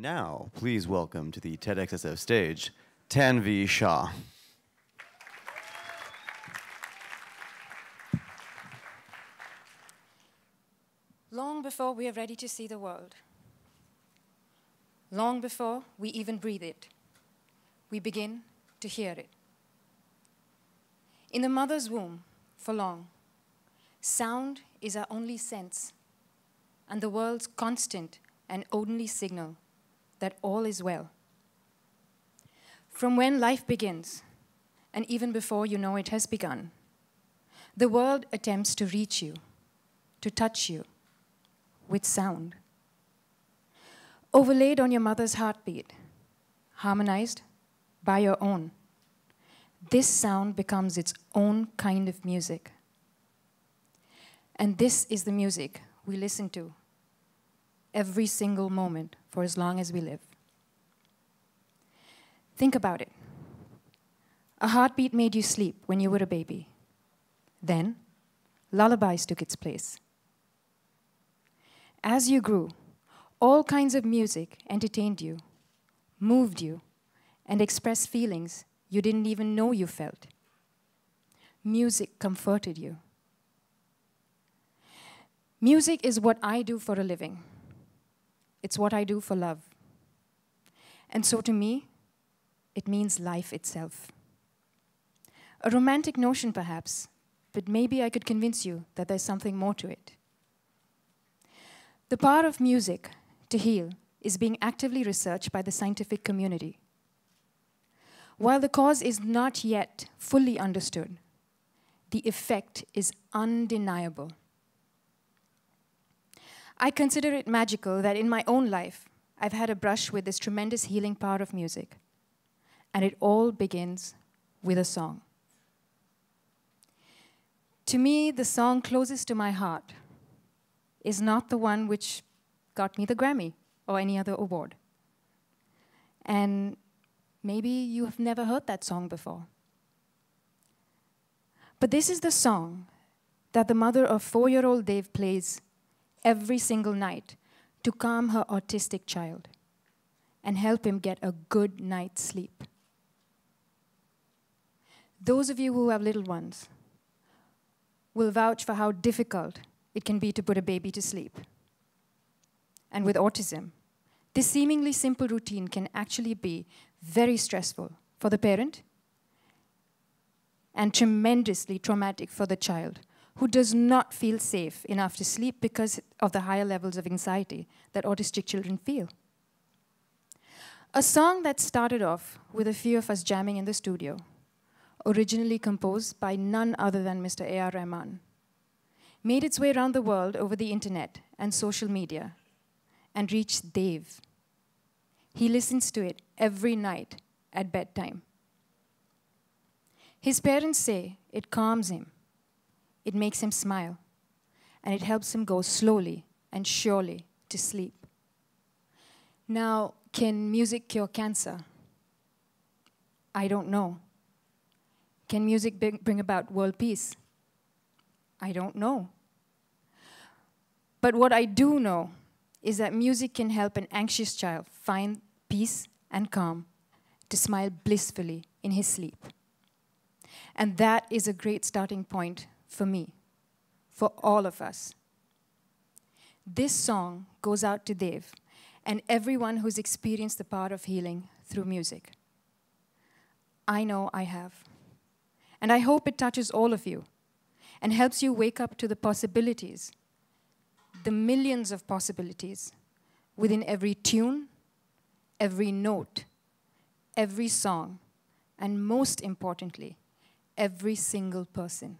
Now, please welcome to the TEDxSF stage, Tanvi Shah. Long before we are ready to see the world, long before we even breathe it, we begin to hear it. In the mother's womb, for long, sound is our only sense and the world's constant and only signal that all is well. From when life begins, and even before you know it has begun, the world attempts to reach you, to touch you with sound. Overlaid on your mother's heartbeat, harmonized by your own, this sound becomes its own kind of music. And this is the music we listen to every single moment for as long as we live. Think about it. A heartbeat made you sleep when you were a baby. Then, lullabies took its place. As you grew, all kinds of music entertained you, moved you, and expressed feelings you didn't even know you felt. Music comforted you. Music is what I do for a living. It's what I do for love. And so to me, it means life itself. A romantic notion, perhaps, but maybe I could convince you that there's something more to it. The power of music to heal is being actively researched by the scientific community. While the cause is not yet fully understood, the effect is undeniable. I consider it magical that in my own life, I've had a brush with this tremendous healing power of music. And it all begins with a song. To me, the song closest to my heart is not the one which got me the Grammy or any other award. And maybe you have never heard that song before. But this is the song that the mother of four year old Dave plays every single night to calm her autistic child and help him get a good night's sleep. Those of you who have little ones will vouch for how difficult it can be to put a baby to sleep. And with autism, this seemingly simple routine can actually be very stressful for the parent and tremendously traumatic for the child who does not feel safe enough to sleep because of the higher levels of anxiety that autistic children feel. A song that started off with a few of us jamming in the studio, originally composed by none other than Mr. A.R. Rahman, made its way around the world over the internet and social media and reached Dave. He listens to it every night at bedtime. His parents say it calms him it makes him smile, and it helps him go slowly and surely to sleep. Now, can music cure cancer? I don't know. Can music bring about world peace? I don't know. But what I do know is that music can help an anxious child find peace and calm to smile blissfully in his sleep. And that is a great starting point for me, for all of us. This song goes out to Dave and everyone who's experienced the power of healing through music. I know I have. And I hope it touches all of you and helps you wake up to the possibilities, the millions of possibilities within every tune, every note, every song, and most importantly, every single person.